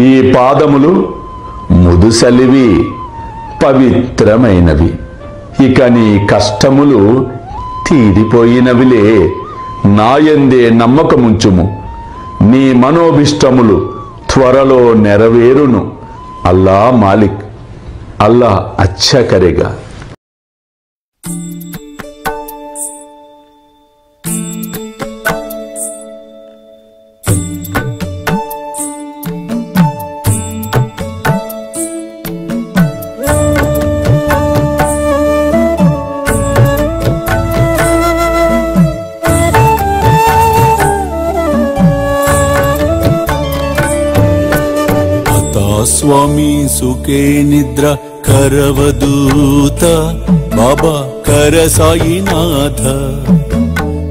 ఈ పాదములు ముదుసలివి పవిత్రమైనవి. ఇక నీ కష్టములు తీరిపోయినవిలే. నాయందే నమ్మకముంచుము. నీ మనోభిష్టములు త్వరలో నెరవేరును. అల్లా మాలిక్. అల్లా అచ్చకరిగా. आता स्वामी सुखे निद्रा करवदूत। बाबा कर साईनाथ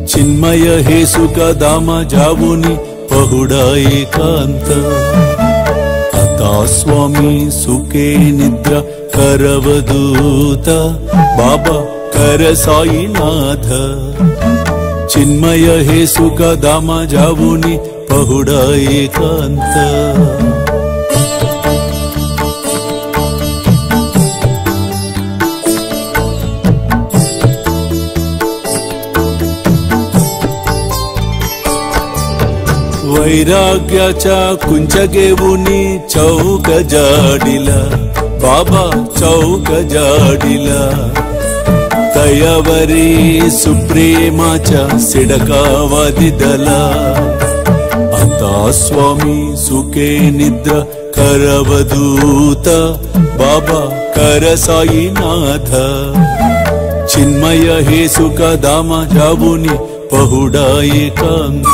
चिन्मय हे सुख दाम पहुडा एकांत। आता स्वामी सुखे निद्रा करवदूत। बाबा कर साईनाथ चिन्मय हे सुख दाम पहुडा एकांत वैराग्याच्या कुंचगेवुनी चौक जाडिला बाबा चौक जाडिला. तयावरी सुप्रेमाच्या सिडकावादिदला आता स्वामी सुखे निद्र करवदूत बाबा कर साईनाथ चिन्मय हे सुख दामा जाऊनी पहुडा एकांत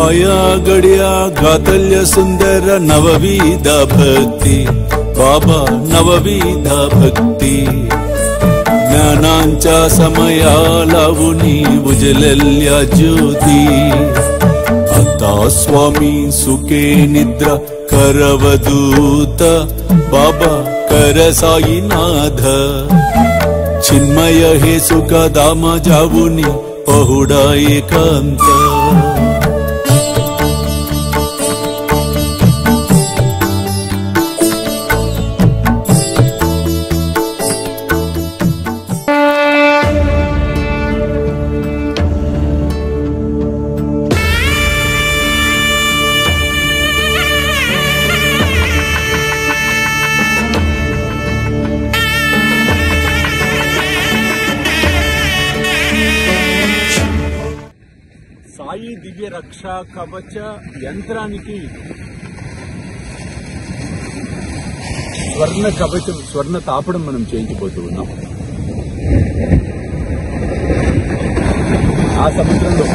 आया गड्या गातल्य सुंदर नवविध भक्ती। बाबा नवविध भक्ती। ज्ञानांच्या समया लावुनी उजलल्या ज्योती। आता स्वामी सुखे निद्रा करवदूत बाबा कर साईनाथ चिन्मय हे सुख दाम पहुडा एकांत ఆరోగ్య రక్ష కవచ యంత్రానికి స్వర్ణ కవచం స్వర్ణ తాపడం మనం చేయించబోతూ ఉన్నాం. ఆ సముద్రంలో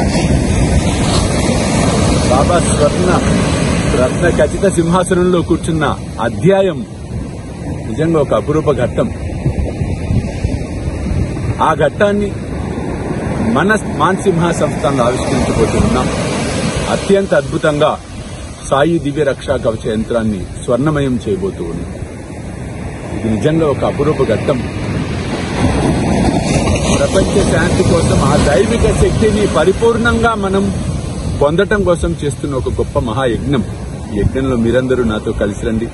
బాబా స్వర్ణ రత్న ఖచ్చిత సింహాసనంలో కూర్చున్న అధ్యాయం నిజంగా ఒక అపురూప ఘట్టం. ఆ ఘట్టాన్ని మన మాన్సింహ సంస్థను ఆవిష్కరించబోతున్నాం. అత్యంత అద్భుతంగా సాయి దివ్య రక్షా కవచ యంత్రాన్ని స్వర్ణమయం చేయబోతూ ఉన్నాం ఇది నిజంగా ఒక అపురూప ఘట్టం. ప్రపంచ శాంతి కోసం ఆ దైవిక శక్తిని పరిపూర్ణంగా మనం పొందటం కోసం చేస్తున్న ఒక గొప్ప మహాయజ్ఞం. ఈ యజ్ఞంలో మీరందరూ నాతో కలిసి రండి.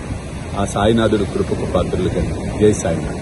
ఆ సాయినాథుడు కృపకు పాత్రలు కండి జై సాయినాథ్.